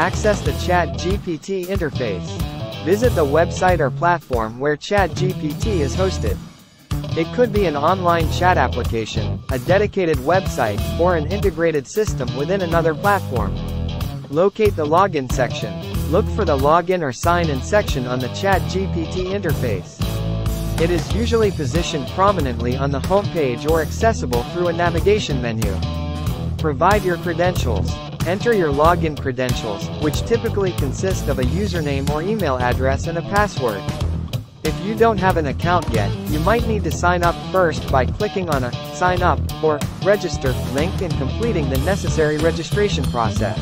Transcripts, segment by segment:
Access the ChatGPT interface. Visit the website or platform where ChatGPT is hosted. It could be an online chat application, a dedicated website, or an integrated system within another platform. Locate the login section. Look for the login or sign-in section on the ChatGPT interface. It is usually positioned prominently on the homepage or accessible through a navigation menu. Provide your credentials. Enter your login credentials, which typically consist of a username or email address and a password. If you don't have an account yet, you might need to sign up first by clicking on a Sign Up or Register link and completing the necessary registration process.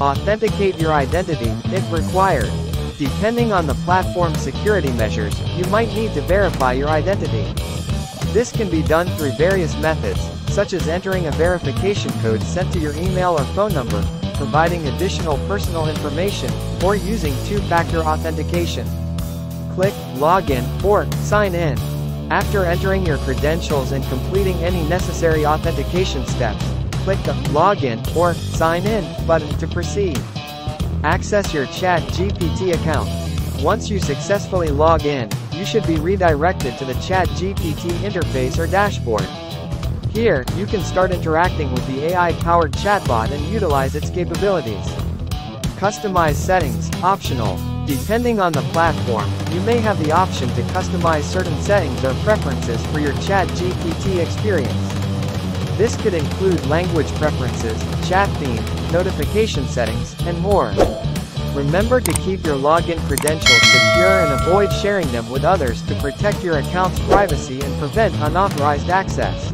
Authenticate your identity, if required. Depending on the platform's security measures, you might need to verify your identity. This can be done through various methods, such as entering a verification code sent to your email or phone number, providing additional personal information, or using two-factor authentication. Click Login or Sign In. After entering your credentials and completing any necessary authentication steps, click the Login or Sign In button to proceed. Access your ChatGPT account. Once you successfully log in, you should be redirected to the ChatGPT interface or dashboard. Here, you can start interacting with the AI-powered chatbot and utilize its capabilities. Customize settings, optional. Depending on the platform, you may have the option to customize certain settings or preferences for your ChatGPT experience. This could include language preferences, chat theme, notification settings, and more. Remember to keep your login credentials secure and avoid sharing them with others to protect your account's privacy and prevent unauthorized access.